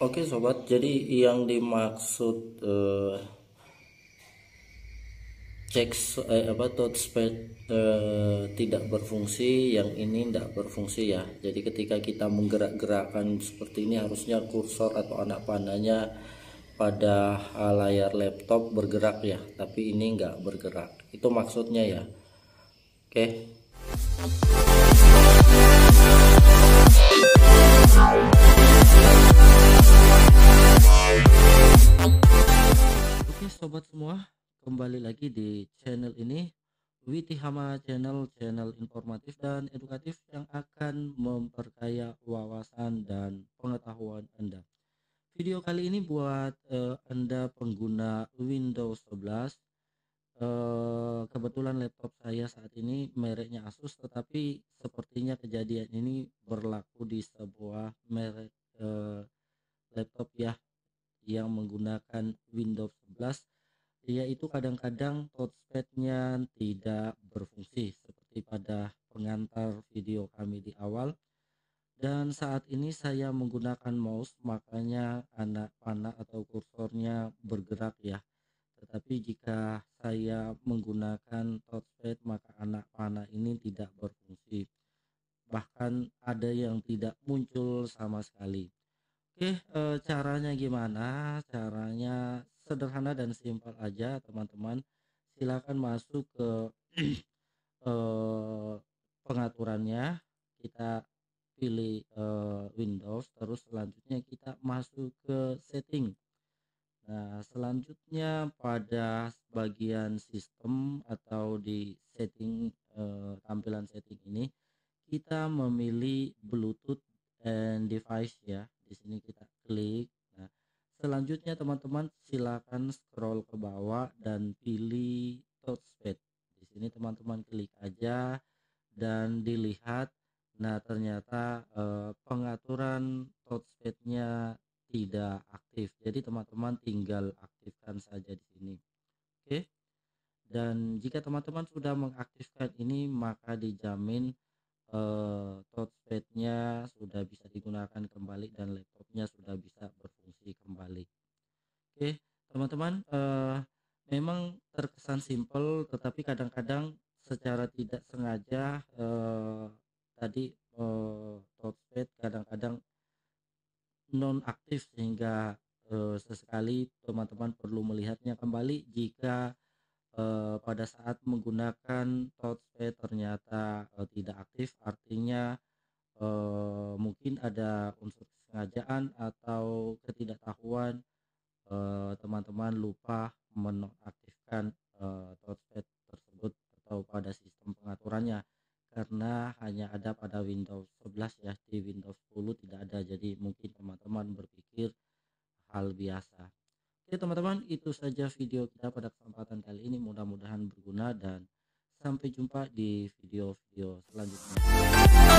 Oke sobat, jadi yang dimaksud eh, cek eh, apa touchpad eh, tidak berfungsi, yang ini tidak berfungsi ya. Jadi ketika kita menggerak-gerakkan seperti ini harusnya kursor atau anak panahnya pada layar laptop bergerak ya, tapi ini nggak bergerak. Itu maksudnya ya. Oke. Oke sobat semua, kembali lagi di channel ini Witihama Channel, channel informatif dan edukatif yang akan memperkaya wawasan dan pengetahuan Anda. Video kali ini buat uh, Anda pengguna Windows 11. Uh, eh, kebetulan laptop saya saat ini mereknya Asus, tetapi sepertinya kejadian ini berlaku di sebuah merek uh, laptop ya yang menggunakan Windows 11 yaitu kadang-kadang touchpadnya tidak berfungsi seperti pada pengantar video kami di awal. Dan saat ini saya menggunakan mouse makanya anak panah atau kursornya bergerak ya. Tetapi jika saya menggunakan touchpad maka anak panah ini tidak berfungsi. Bahkan ada yang tidak muncul sama sekali. Oke, e, caranya gimana? Caranya sederhana dan simpel aja, teman-teman. Silakan masuk ke e, pengaturannya. Kita pilih e, Windows, terus selanjutnya kita masuk ke setting. Nah, selanjutnya pada bagian sistem atau di setting e, tampilan setting ini kita memilih Bluetooth and device ya di sini kita klik selanjutnya teman-teman silakan scroll ke bawah dan pilih touchpad di sini teman-teman klik aja dan dilihat. Nah ternyata eh, pengaturan touchpadnya tidak aktif. Jadi teman-teman tinggal aktifkan saja di sini. Oke? Dan jika teman-teman sudah mengaktifkan ini maka dijamin uh, touchpadnya sudah bisa digunakan kembali dan laptopnya sudah bisa berfungsi kembali. Oke teman-teman uh, memang terkesan simple tetapi kadang-kadang secara tidak sengaja uh, tadi uh, touchpad kadang-kadang non aktif sehingga uh, sesekali teman-teman perlu melihatnya kembali jika uh, pada saat menggunakan touchpad ternyata uh, tidak aktif artinya uh, mungkin ada unsur kesengajaan atau ketidaktahuan teman-teman uh, lupa menonaktifkan uh, touchpad tersebut atau pada sistem pengaturannya. Karena hanya ada pada Windows 11 ya di Windows 10 tidak ada. Jadi mungkin teman-teman berpikir hal biasa. Oke teman-teman itu saja video kita pada kesempatan kali ini. Mudah-mudahan berguna dan sampai jumpa di video-video selanjutnya